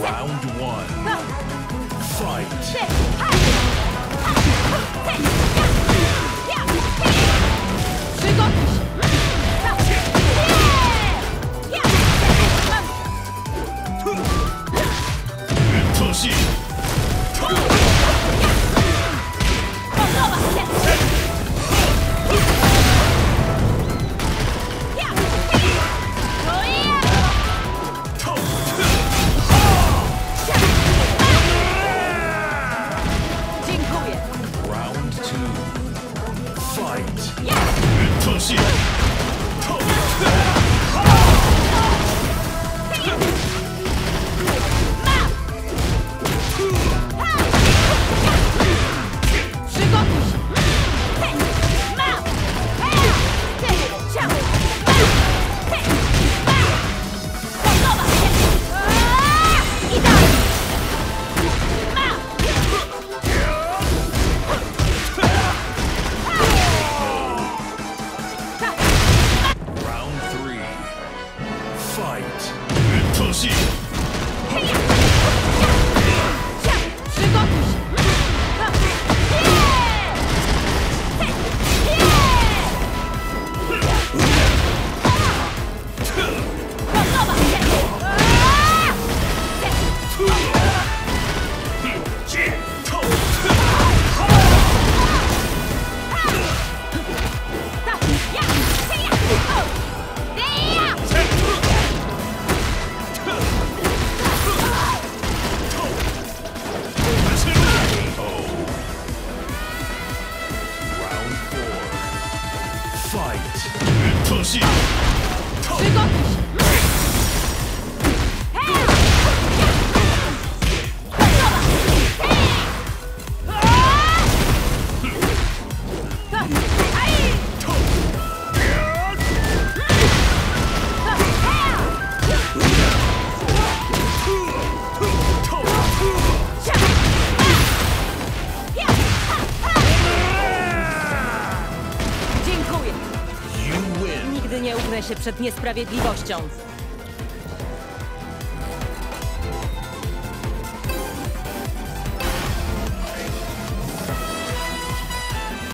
Round one. 是。っとうしい。się przed niesprawiedliwością.